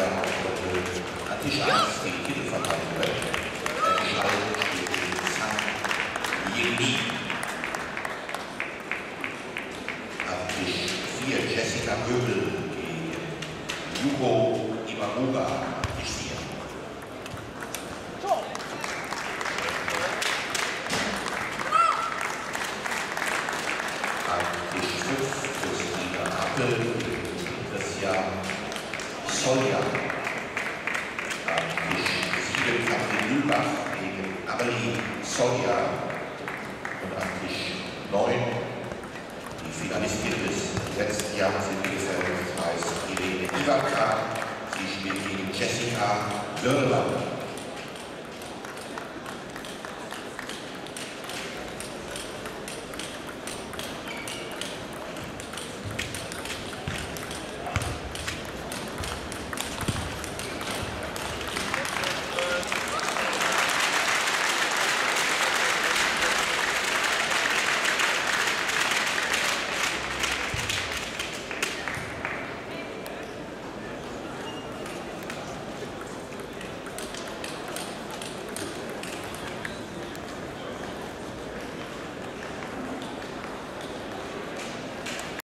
ja auch äh, an Tisch 1 die Titelverteidigung entscheidend spielt gegen Zhang Yingli. An 4 Jessica Göbel gegen Yugo Iwamuga. Thank you. Solja. Am Tisch 7 Katrin Lübach gegen Amelie Solja. Und am Tisch 9 die Finalistin des letzten Jahres im Bielefeld heißt Irene Ivanka. Sie spielt gegen Jessica Würland.